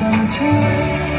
曾经。